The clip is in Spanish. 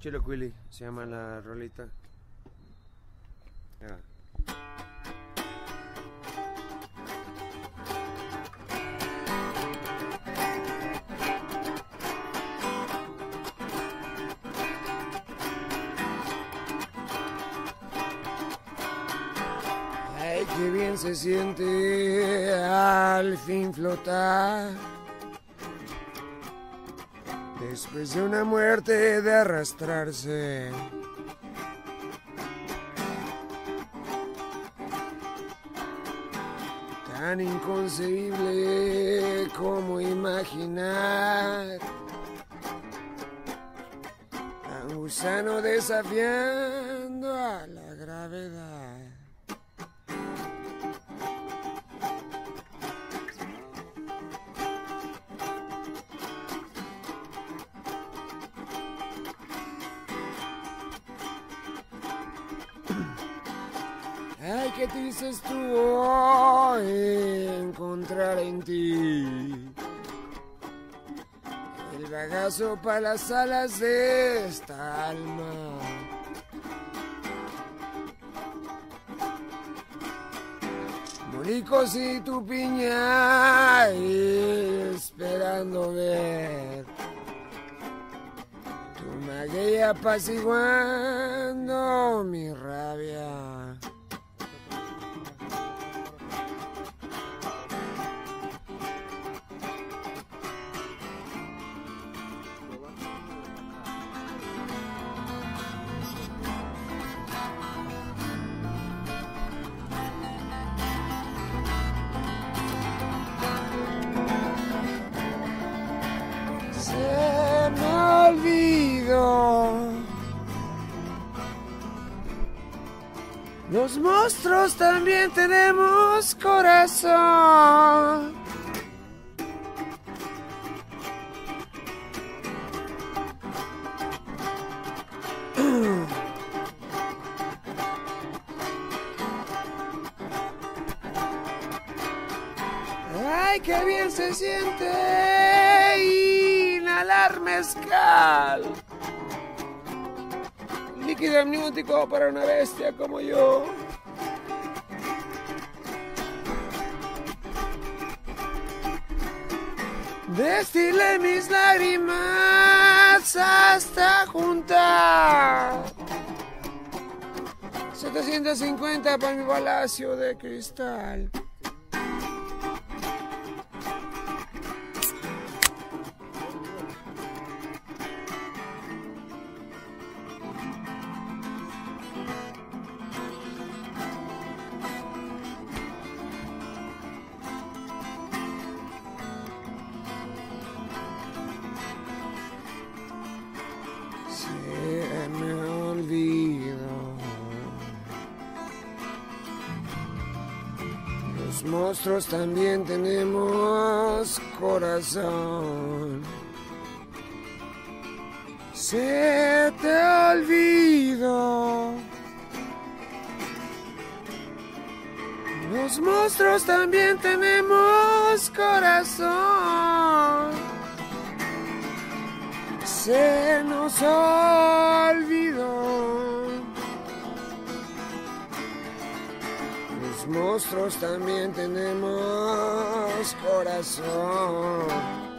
Chilo Quilly se llama la rolita. Ay, qué bien se siente al fin flotar. Después de una muerte de arrastrarse. Tan inconcebible como imaginar. Un gusano desafiando a la gravedad. Ay, qué triste estuvo encontrar en ti el bagazo para las alas de esta alma. Moricos y tu piña esperando ver tu maguey apaciguando mi rabia. Los monstruos también tenemos corazón. Ay, qué bien se siente inhalar mezcal. Líquido amniótico para una bestia como yo. Destilé mis lágrimas hasta juntar 750 para mi palacio de cristal. Los monstruos también tenemos corazón. Se te olvidó. Los monstruos también tenemos corazón se nos olvidó. Los monstruos también tenemos corazón.